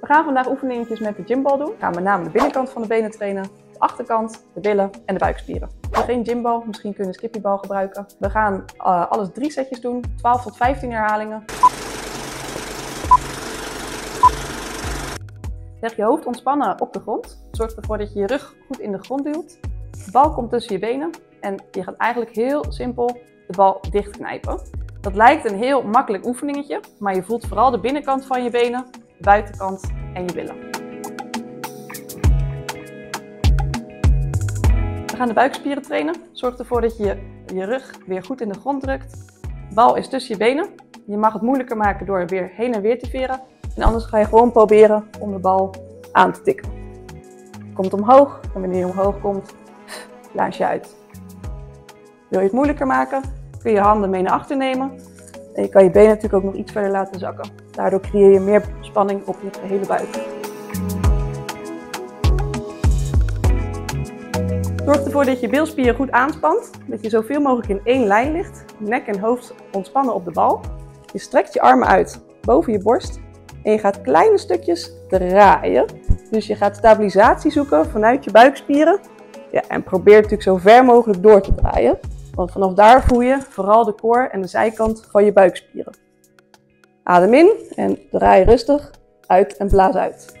We gaan vandaag oefeningetjes met de gymbal doen. We gaan met name de binnenkant van de benen trainen, de achterkant, de billen en de buikspieren. Voor geen gymbal, misschien kun je een skippybal gebruiken. We gaan uh, alles drie setjes doen, 12 tot 15 herhalingen. Leg je hoofd ontspannen op de grond. Zorg ervoor dat je je rug goed in de grond duwt. De bal komt tussen je benen en je gaat eigenlijk heel simpel de bal dichtknijpen. Dat lijkt een heel makkelijk oefeningetje, maar je voelt vooral de binnenkant van je benen, de buitenkant en je billen. We gaan de buikspieren trainen. Zorg ervoor dat je je rug weer goed in de grond drukt. Bal is tussen je benen. Je mag het moeilijker maken door weer heen en weer te veren. En anders ga je gewoon proberen om de bal aan te tikken. Komt omhoog en wanneer je omhoog komt, blaas je uit. Wil je het moeilijker maken, kun je je handen mee naar achter nemen. Je kan je benen natuurlijk ook nog iets verder laten zakken. Daardoor creëer je meer spanning op je hele buik. Zorg ervoor dat je bilspieren goed aanspant. Dat je zoveel mogelijk in één lijn ligt. Nek en hoofd ontspannen op de bal. Je strekt je armen uit boven je borst. En je gaat kleine stukjes draaien. Dus je gaat stabilisatie zoeken vanuit je buikspieren. Ja, en probeer natuurlijk zo ver mogelijk door te draaien. Want vanaf daar voel je vooral de core en de zijkant van je buikspieren. Adem in en draai rustig uit en blaas uit.